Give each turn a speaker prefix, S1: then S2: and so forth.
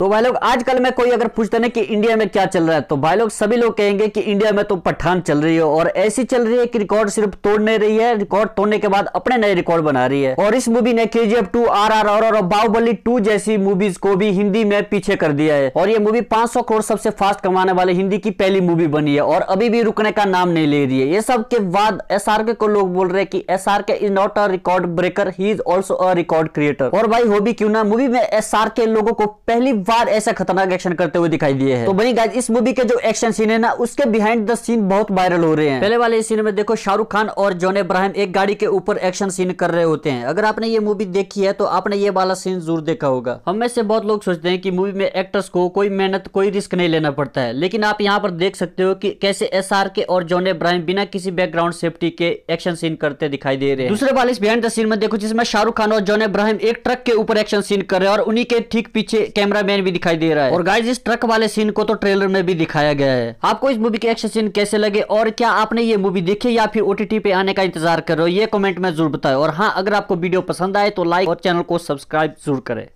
S1: तो भाई लोग, आजकल में कोई अगर पूछता ना कि इंडिया में क्या चल रहा है तो भाई लोग सभी लोग कहेंगे कि इंडिया में तो पठान चल रही है और ऐसी चल रही है कि रिकॉर्ड सिर्फ़ तोड़ नहीं रही है, रिकॉर्ड तोड़ने के बाद अपने नए रिकॉर्ड बना रही है। और इस मूवी ने K G F two R R R और बाहुबली टू जैसी मूवीज़ को भी हिंदी में पीछे कर दिया है। और ये मूवी पाँच करोड़ सबसे फास्ट कमाने वाले हिंदी की पहली मूवी बनी है और अभी भी रुकने का नाम नहीं ले रही है। ये सब के बाद एस आर के को लोग बोल रहे हैं कि S R K is not a record breaker he is also a record creator और भाई हो भी क्यों ना मूवी में एस आर के लोगों को पहली बार ऐसा खतरनाक एक्शन करते हुए दिखाई दिए हैं। तो वही गाइज़ इस मूवी के जो एक्शन सीन है ना उसके बिहाइंड द सीन बहुत वायरल हो रहे हैं। पहले वाले सीन में देखो शाहरुख खान और जॉन इब्राहिम एक गाड़ी के ऊपर एक्शन सीन कर रहे होते हैं। अगर आपने ये मूवी देखी है तो आपने ये वाला सीन ज़रूर देखा होगा। हम में से बहुत लोग सोचते हैं कि मूवी में एक्टर्स को कोई मेहनत कोई रिस्क नहीं लेना पड़ता है। लेकिन आप यहाँ पर देख सकते हो कि कैसे एस के और जॉन इब्राहिम बिना किसी बैकग्राउंड सेफ्टी के एक्शन सीन करते दिखाई दे रहे हैं। दूसरे वाले बिहाइंड द सीन में देखो जिसमें शाहरुख खान और जॉन इब्राहिम एक ट्रक के ऊपर एक्शन सीन कर रहे हैं और उन्हीं के ठीक पीछे कैमरा भी दिखाई दे रहा है। और गाइज़ इस ट्रक वाले सीन को तो ट्रेलर में भी दिखाया गया है। आपको इस मूवी के एक्शन सीन कैसे लगे और क्या आपने ये मूवी देखी या फिर ओटीटी पे आने का इंतज़ार कर रहे हो, ये कमेंट में ज़रूर बताए। और हाँ अगर आपको वीडियो पसंद आए तो लाइक और चैनल को सब्सक्राइब ज़रूर करें।